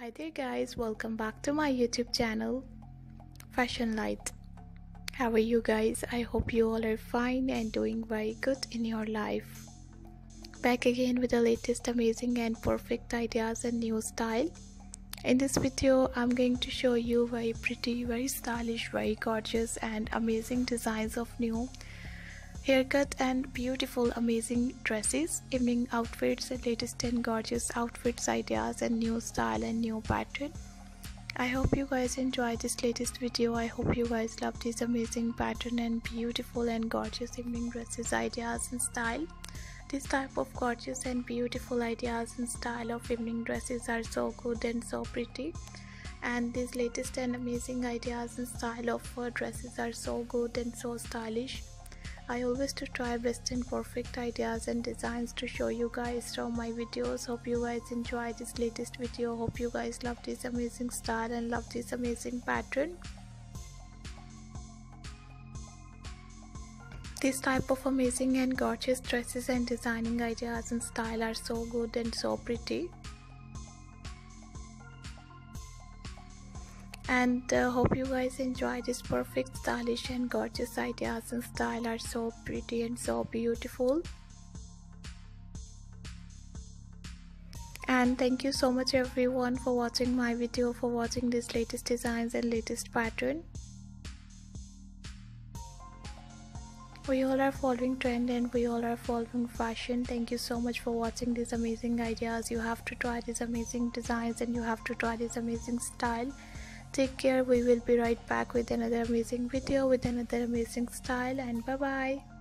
Hi there guys, welcome back to my YouTube channel Fashion Lite. How are you guys? I hope you all are fine and doing very good in your life. Back again with the latest amazing and perfect ideas and new style. In this video, I'm going to show you very pretty, very stylish, very gorgeous and amazing designs of new haircut and beautiful amazing dresses evening outfits latest and gorgeous outfits ideas and new style and new pattern. I hope you guys enjoy this latest video. I hope you guys love this amazing pattern and beautiful and gorgeous evening dresses ideas and style. This type of gorgeous and beautiful ideas and style of evening dresses are so good and so pretty. And these latest and amazing ideas and style of uh, dresses are so good and so stylish I always to try best and perfect ideas and designs to show you guys from my videos. Hope you guys enjoy this latest video. Hope you guys love this amazing style and love this amazing pattern. This type of amazing and gorgeous dresses and designing ideas and style are so good and so pretty. And uh, hope you guys enjoy this perfect stylish and gorgeous ideas and style are so pretty and so beautiful. And thank you so much everyone for watching my video for watching these latest designs and latest pattern. We all are following trend and we all are following fashion. Thank you so much for watching these amazing ideas. You have to try these amazing designs and you have to try this amazing style take care. We will be right back with another amazing video with another amazing style and bye bye